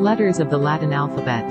Letters of the Latin alphabet.